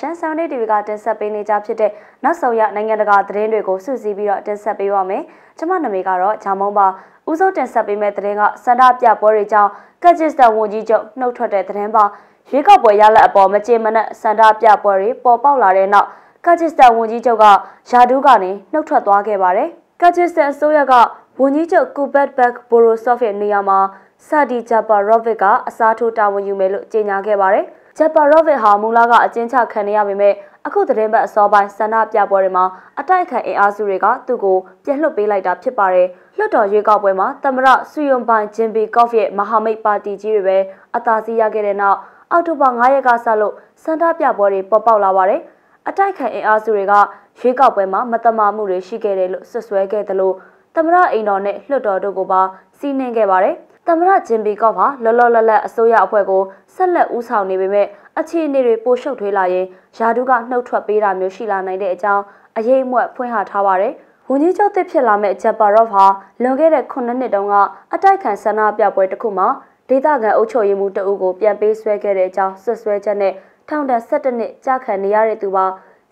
ရှမ်းဆောင်းနေ TV ကတင်ဆက်ပေးနေကြဖြစ်တဲ့နောက်ဆုံးရနိုင်ငံတကာသတင်းတွေကိုစုစည်းပြီးတော့တင်ဆက်ပေးပါမယ်။ကျွန်မနာမည်ကတော့ဂျာမုံပါ။ဦးစိုးတင်ဆက်ပေးမယ့်သတင်းကစန္ဒပြပွဲတွေကြောင့်ကက်ဂျစ်တန်ဝန်ကြီးချုပ်နှုတ်ထွက်တဲ့သတင်းပါ။ရွေးကောက်ပွဲရလဒ်အပေါ်မကြေမနက်စန္ဒပြပွဲတွေပေါ်ပေါက်လာတဲ့နောက်ကက်ဂျစ်တန်ဝန်ကြီးချုပ်ကယာဒူးကနေနှုတ်ထွက်သွားခဲ့ပါတယ်။ကက်ဂျစ်တန်အစိုးရကဝန်ကြီးချုပ်ကူဘတ်ဘက်ဘိုရိုဆော့ဖ်ရဲ့နေရာမှာဆာဒီဂျပါရော့ဗစ်ကအစားထိုးတာဝန်ယူမယ်လို့ကြေညာခဲ့ပါတယ်။ ဂျပရော့ဗစ်ဟာမူလာကအကျဉ်းချခံနေရပေမဲ့အခုသတင်းပတ်အစောပိုင်းဆန္ဒပြပွဲတွေမှာအတိုက်ခံအင်အားစုတွေကသူ့ကိုပြန်လွှတ်ပေးလိုက်တာဖြစ်ပါတယ်။လွှတ်တော်ရွေးကောက်ပွဲမှာသမရဆူယွန်ပိုင်ဂျင်ဘီကော့ဖ်ရဲ့မဟာမိတ်ပါတီကြီးတွေပဲအသာစီးရခဲ့တဲ့နောက်အောက်တိုဘာ9ရက်ကစလို့ဆန္ဒပြပွဲတွေပေါ်ပေါက်လာပါတယ်။အတိုက်ခံအင်အားစုတွေကရွေးကောက်ပွဲမှာမတမာမှုတွေရှိခဲ့တယ်လို့ဆွဆွဲခဲ့တယ်လို့သမရအိမ်တော်နဲ့လွှတ်တော်တို့ကပါစီးနှင်းခဲ့ပါတယ်။ သမရဂျင်ဘီကော့ဟာလောလောလတ်လတ်အစိုးရအဖွဲ့ကိုဆက်လက်ဦးဆောင်နေပေမဲ့အခြေအနေတွေပိုရှုပ်ထွေးလာရင်ယာဒူးကနှုတ်ထွက်ပေးတာမျိုးရှိလာနိုင်တဲ့အကြောင်းအရေးအမွက်ဖွင့်ဟထားပါတယ်။ဝန်ကြီးချုပ်သစ်ဖြစ်လာမဲ့ဂျပရော့ဟာလွန်ခဲ့တဲ့9နှစ်တုန်းကအတိုက်ခံဆန္ဒပြပွဲတစ်ခုမှာဒေသခံအုပ်ချုပ်ရေးမှူးတအုပ်ကိုပြန်ပေးဆွဲခဲ့တဲ့အကြောင်းဆွဆွဲချက်နဲ့ထောင်ဒဏ်17နှစ်ကြာခံနေရတဲ့သူပါ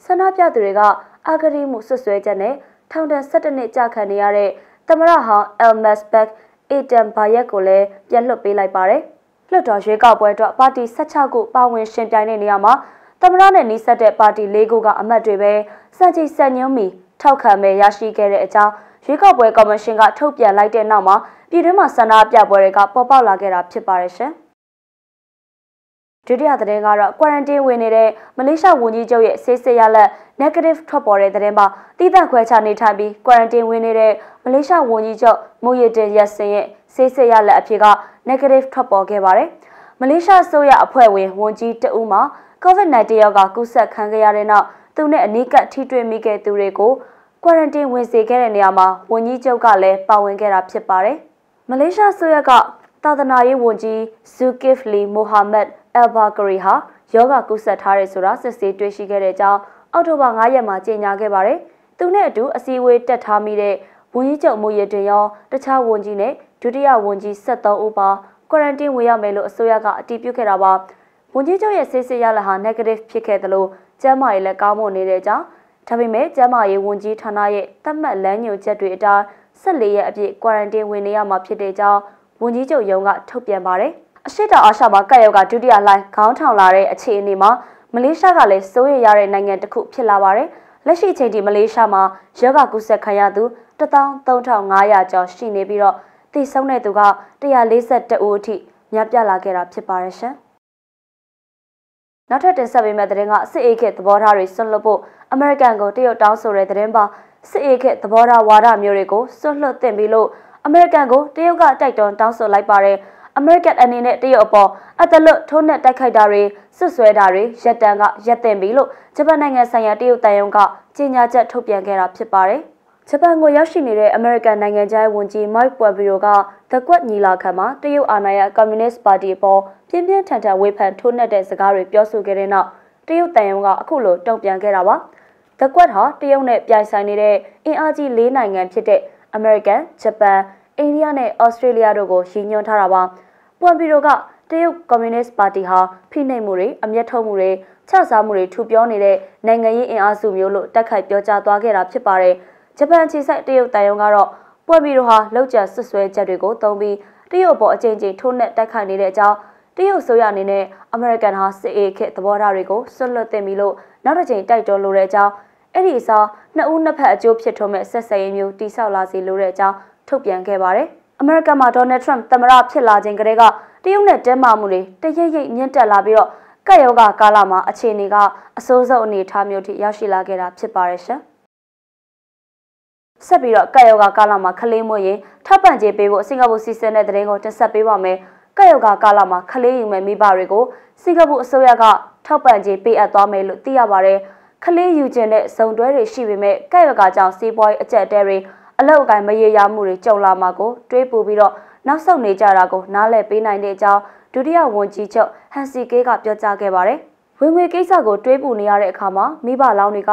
ဆန္ဒပြသူတွေကအာဂရီမှုဆွဆွဲချက်နဲ့ထောင်ဒဏ်17နှစ်ကြာခံနေရတဲ့သမရဟောင်းအယ်မက်စ်ဘက် အေတန်ဘာယက်ကိုလည်းပြန်လွှတ်ပေးလိုက်ပါတယ်။လွှတ်တော်ရွေးကောက်ပွဲအတွက်ပါတီ16ခုပါဝင်ရှင်ပြိုင်တဲ့နေရာမှာသမရနဲ့နှိစက်တဲ့ပါတီ၄ခုကအမတ်တွေပဲစံချိတ်ဆက်ညွှန်းမီထောက်ခံမဲ့ရရှိခဲ့တဲ့အကြောင်းရွေးကောက်ပွဲကော်မရှင်ကထုတ်ပြန်လိုက်တဲ့နောက်မှာပြည်တွင်းမှာဆန္ဒပြပွဲတွေကပေါ်ပေါက်လာခဲ့တာဖြစ်ပါတယ်ရှင်။ ဒုတိယသတင်းကတော့ quarantine ဝင်နေတဲ့မလေးရှားဝန်ကြီးချုပ်ရဲ့ဆေးစစ်ရလက် negative ထွက်ပေါ်တဲ့သတင်းပါတိသက်ခွဲခြားနေထိုင်ပြီး quarantine ဝင်နေတဲ့မလေးရှားဝန်ကြီးချုပ်မူရတင်ရက်စင်ရဲ့ဆေးစစ်ရလက်အဖြစ်က negative ထွက်ပေါ်ခဲ့ပါတယ်မလေးရှားဆိုရအဖွဲ့ဝင်ဝန်ကြီးတဦးမှာ COVID-19 ရောဂါကူးစက်ခံခဲ့ရတဲ့နောက်သူနဲ့အနီးကပ်ထိတွေ့မိခဲ့သူတွေကို quarantine ဝင်စေခဲ့တဲ့နေရာမှာဝန်ကြီးချုပ်ကလည်းပါဝင်ခဲ့တာဖြစ်ပါတယ်မလေးရှားဆိုရကသာသနာရေးဝန်ကြီးဇူကစ်လီမိုဟာမက် အယ်ဘာဂရီဟာယောဂကူးစက်ထားတယ်ဆိုတာစစ်ဆေးတွေ့ရှိခဲ့တဲ့အကြောင်းအောက်တိုဘာ9ရက်မှာကြေညာခဲ့ပါတယ်။သူနဲ့အတူအစည်းအဝေးတက်ထားမိတဲ့ဝန်ကြီးချုပ်မူရတင်ရောတခြားဝန်ကြီးနဲ့ဒုတိယဝန်ကြီး73ဦးပါကွာရန်တင်းဝင်ရောက်မယ်လို့အစိုးရကအတည်ပြုခဲ့တာပါ။ဝန်ကြီးချုပ်ရဲ့ဆေးစစ်ရလဟာ negative ဖြစ်ခဲ့တယ်လို့ကျန်းမာရေးလည်းကောင်းမွန်နေတဲ့အကြောင်းဒါပေမဲ့ကျန်းမာရေးဝန်ကြီးဌာနရဲ့သတ်မှတ်လမ်းညွှန်ချက်တွေအတိုင်း14ရက်အပြည့်ကွာရန်တင်းဝင်နေရမှာဖြစ်တဲ့အကြောင်းဝန်ကြီးချုပ်ရုံးကထုတ်ပြန်ပါတယ်။ အရှိတောင်အာရှမှာကပ်ရောဂါဒုတိယလှိုင်းခေါင်းထောင်လာတဲ့အခြေအနေမှာမလေးရှားကလည်းစိုးရိမ်ရတဲ့နိုင်ငံတစ်ခုဖြစ်လာပါတယ်။လက်ရှိအချိန်ထိမလေးရှားမှာယောဂကူးစက်ခံရသူ13500ကျော်ရှိနေပြီးတော့တည်ဆုံးတဲ့သူက142ဦးအထိများပြားလာခဲ့တာဖြစ်ပါတယ်ရှင်။နောက်ထပ်တင်ဆက်ပေးမယ့်သတင်းကစစ်အေးခေတ်သဘောထားတွေဆွန့်လွတ်ဖို့အမေရိကန်ကိုတရုတ်တောင်းဆိုတဲ့သတင်းပါစစ်အေးခေတ်သဘောထားဝါဒမျိုးတွေကိုဆွန့်လွတ်သင့်ပြီလို့အမေရိကန်ကိုတရုတ်ကတိုက်တွန်းတောင်းဆိုလိုက်ပါတယ်။ အမေရိကန်အနေနဲ့တရုတ်အပေါ်အတလွတ်ထိုးနှက်တိုက်ခိုက်တာတွေဆွဆွဲတာတွေရက်တန်ကရက်တင်ပြီလို့ဂျပန်နိုင်ငံဆိုင်ရာတရုတ်တန်ယုံကကြေညာချက်ထုတ်ပြန်ခဲ့တာဖြစ်ပါတယ်။ဂျပန်ကိုရောက်ရှိနေတဲ့အမေရိကန်နိုင်ငံသားဝန်ကြီးမိုက်ပွယ်ဗီရိုကသကွက်ညီလာခံမှာတရုတ်အာဏာရကွန်မြူနစ်ပါတီအပေါ်ပြင်းပြင်းထန်ထန်ဝေဖန်ထိုးနှက်တဲ့စကားတွေပြောဆိုခဲ့တဲ့နောက်တရုတ်တန်ယုံကအခုလိုတုံ့ပြန်ခဲ့တာပါ။သကွက်ဟာတရုတ်နဲ့ပြိုင်ဆိုင်နေတဲ့အင်အားကြီး၄နိုင်ငံဖြစ်တဲ့အမေရိကန်၊ဂျပန်၊ အိန္ဒိယနဲ့ဩစတြေးလျတို့ကိုရည်ညွှန်းထားတာပါ။ပွန်ပီရိုကတရုတ်ကွန်မြူနစ်ပါတီဟာဖိနှိပ်မှုတွေအမျက်ထုတ်မှုတွေချစားမှုတွေထူပြောနေတဲ့နိုင်ငံရေးအင်အားစုမျိုးလို့တက်ခိုက်ပြောကြားသွားခဲ့တာဖြစ်ပါတယ်။ဂျပန်ခြေစိုက်တရုတ်တိုင်ယုံကတော့ပွန်ပီရိုဟာလောက်ကျဆွဆွဲချက်တွေကိုသုံးပြီးတရုတ်ပေါ်အကြိမ်ကြိမ်ထိုးနှက်တက်ခိုက်နေတဲ့အကြောင်းတရုတ်ဆိုရအနေနဲ့အမေရိကန်ဟာစစ်အေးခေတ်သဘောထားတွေကိုဆွတ်လွတ်တင်ပြီလို့နောက်တစ်ချိန်တိုက်တွန်းလိုတဲ့အကြောင်းအဲ့ဒီအစားနှစ်ဦးနှစ်ဖက်အကျိုးဖြစ်ထွန်းမဲ့ဆက်ဆံရေးမျိုးတိဆောက်လာစီလိုတဲ့အကြောင်း ထုတ်ပြန်ခဲ့ပါတယ်။အမေရိကန်မှာဒေါ်နယ်ထရမ့်သမ္မတဖြစ်လာခြင်းကတည်းကတရုတ်နဲ့တင်းမာမှုတွေတရိပ်ရိပ်မြင့်တက်လာပြီးတော့ကပ်ရောဂါကာလမှာအခြေအနေကအဆိုးဆုံးအနေအထားမျိုးထိရောက်ရှိလာခဲ့တာဖြစ်ပါရဲ့ရှင်။ဆက်ပြီးတော့ကပ်ရောဂါကာလမှာခလေးမွေးရင်ထပ်ပံ့ကြေးပေးဖို့စင်ကာပူစီစဉ်တဲ့တဲ့ရင်ကိုတင်ဆက်ပေးပါမယ်။ကပ်ရောဂါကာလမှာခလေးယူမဲ့မိဘတွေကိုစင်ကာပူအစိုးရကထောက်ပံ့ကြေးပေးအပ်သွားမယ်လို့သိရပါတယ်။ခလေးယူခြင်းနဲ့ဇုံတွဲတွေရှိပေမဲ့ကပ်ရောဂါကြောင့်စီးပွားရေးအကျက်တဲတွေ အလောက်အကိုင်းမရေရာမှုတွေကြုံလာမှာကိုတွေးပူပြီးတော့နောက်ဆုတ်နေကြတာကိုနားလည်ပေးနိုင်တဲ့အကြောင်းဒုတိယဝန်ကြီးချုပ်ဟန်စီကေးကပြောကြားခဲ့ပါတယ်။ဝင်ငွေကိစ္စကိုတွေးပူနေရတဲ့အခါမှာမိဘလောင်းတွေက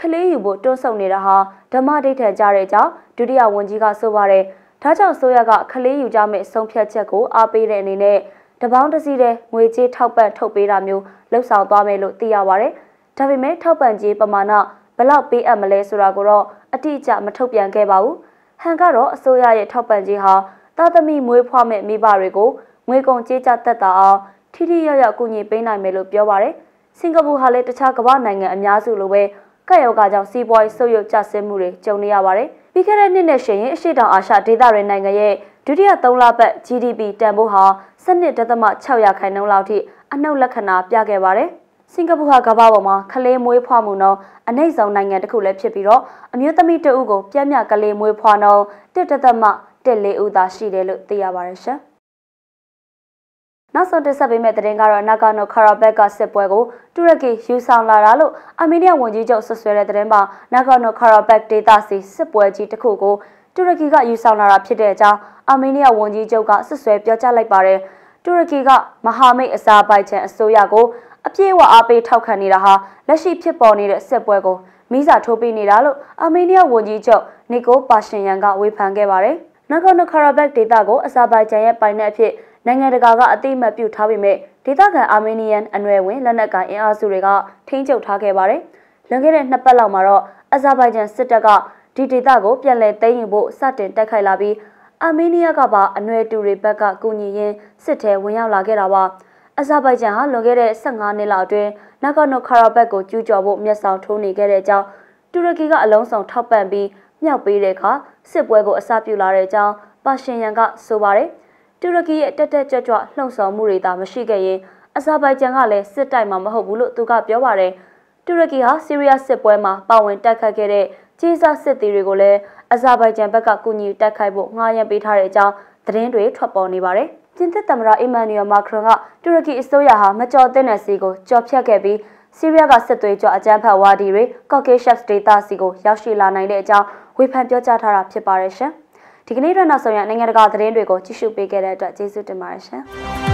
ခလေးယူဖို့တွန်းဆုတ်နေတာဟာဓမ္မဒိဋ္ဌံကြတဲ့အကြောင်းဒုတိယဝန်ကြီးကဆိုပါတယ်။ဒါကြောင့်ဆိုရကခလေးယူကြမဲ့ဆုံးဖြတ်ချက်ကိုအားပေးတဲ့အနေနဲ့တပေါင်းတစည်းတဲ့ငွေကြေးထောက်ပံ့ထုတ်ပေးတာမျိုးလှုပ်ဆောင်သွားမယ်လို့သိရပါတယ်။ဓဒါပေမဲ့ထောက်ပံ့ကြေးပမာဏ ဘလောက်ပေးအပ်မလဲဆိုတာကိုတော့အတိအကျမထုတ်ပြန်ခဲ့ပါဘူး။ဟန်ကတော့အစိုးရရဲ့ထောက်ပံ့ကြေးဟာသားသမီးမွေးဖွားမဲ့မိဘတွေကိုငွေကုန်ကြေးကျသက်သာအောင်ထိထိရောက်ရောက်ကူညီပေးနိုင်မယ်လို့ပြောပါရယ်။စင်ကာပူဟာလည်းတခြားကမ္ဘာနိုင်ငံအများစုလိုပဲကပ်ရောဂါကြောင့်စီးပွားရေးဆုတ်ယုတ်ကျဆင်းမှုတွေကြုံနေရပါတယ်။ပြီးခဲ့တဲ့နှစ်နဲ့ရှိရင်အရှိတောင်အာရှဒေသတွေနိုင်ငံရဲ့ဒုတိယ3လပတ် GDP တန်ဖိုးဟာ12.6ရာခိုင်နှုန်းလောက်ထိအနှုတ်လက္ခဏာပြခဲ့ပါတယ်။ စင်ကာပူဟာကမ္ဘာပေါ်မှာခလေးမွေးဖွားမှုနှုန်းအနှိမ့်ဆုံးနိုင်ငံတစ်ခုလည်းဖြစ်ပြီးတော့အမျိုးသမီးတဦးကိုပြည့်မြကလေးမွေးဖွားနှုန်း1.14ဦးသာရှိတယ်လို့သိရပါတယ်ရှင်။နောက်ဆုံးတင်ဆက်ပေးမယ့်သတင်းကတော့နာဂါနိုခါရာဘက်ကစစ်ပွဲကိုတူရကီယူဆောင်လာတာလို့အာမေးနီးယားဝန်ကြီးချုပ်ဆွဆွဲတဲ့သတင်းမှာနာဂါနိုခါရာဘက်ဒေသစီစစ်ပွဲကြီးတစ်ခုကိုတူရကီကယူဆောင်လာတာဖြစ်တဲ့အကြောင်းအာမေးနီးယားဝန်ကြီးချုပ်ကဆွဆွဲပြောကြားလိုက်ပါတယ်တူရကီကမဟာမိတ်အစာပိုက်ချန်အစိုးရကို အပြည့်အဝအားပေးထောက်ခံနေတာဟာလက်ရှိဖြစ်ပေါ်နေတဲ့စစ်ပွဲကိုမိစာထိုးပေးနေတာလို့အာမေးနီးယားဝန်ကြီးချုပ်နီကိုပါရှင်ယန်ကဝေဖန်ခဲ့ပါတယ်။နဂါနိုခါရာဘက်ဒေသကိုအစာပိုက်ချန်ရဲ့ပိုင်နက်အဖြစ်နိုင်ငံတကာကအသိအမှတ်ပြုထားပေမဲ့ဒေသခံအာမေးနီးယန်အနွယ်ဝင်လက်နက်ကိုင်အင်အားစုတွေကထိန်းချုပ်ထားခဲ့ပါတယ်။လွန်ခဲ့တဲ့နှစ်ပတ်လောက်မှာတော့အဇာဘိုင်ဂျန်စစ်တပ်ကဒီဒေသကိုပြန်လည်သိမ်းယူဖို့စတင်တိုက်ခိုက်လာပြီးအာမေးနီးယားကပါအနွယ်တူတွေဘက်ကကူညီရင်းစစ်ထဲဝင်ရောက်လာခဲ့တာပါ။ အဇာဘိုင်ဂျန်ဟာလွန်ခဲ့တဲ့15နှစ်လောက်အတွင်းနာဂါနိုခါရာဘက်ကိုကျူးကျော်ဖို့မျက်စောင်ထိုးနေခဲ့တဲ့အကြောင်းတူရကီကအလုံးစုံထောက်ပံ့ပြီးမြောက်ပေးတဲ့အခါစစ်ပွဲကိုအစပြုလာတဲ့အကြောင်းပါရှင်ယန်ကဆိုပါတယ်။တူရကီရဲ့တက်တက်ကြွကြွလှုံ့ဆော်မှုတွေသာမရှိခဲ့ရင်အဇာဘိုင်ဂျန်ကလည်းစစ်တိုက်မှာမဟုတ်ဘူးလို့သူကပြောပါတယ်။တူရကီဟာဆီးရီးယားစစ်ပွဲမှာပါဝင်တိုက်ခိုက်ခဲ့တဲ့ဂျေဇာစစ်သည်တွေကိုလည်းအဇာဘိုင်ဂျန်ဘက်ကကူညီတိုက်ခိုက်ဖို့ငှားရမ်းပေးထားတဲ့အကြောင်းသတင်းတွေထွက်ပေါ်နေပါတယ်။ ကျင်းသစ်သမ္မတအီမန်နျူယ်မာခရွန်ကတူရကီအစိုးရဟာမကြော်သင့်တဲ့စီကိုကြော်ဖြတ်ခဲ့ပြီးဆီးရီးယားကစစ်သွေးကြွအကြမ်းဖက်ဝါဒီတွေကော့ကေရှက်ဒေတာစီကိုရောက်ရှိလာနိုင်တဲ့အကြောင်းဝေဖန်ပြောကြားထားတာဖြစ်ပါတယ်ရှင်။ဒီကနေ့တော့နောက်ဆုံးရနိုင်ငံတကာသတင်းတွေကိုကြည့်ရှုပေးခဲ့တဲ့အတွက်ကျေးဇူးတင်ပါတယ်ရှင်။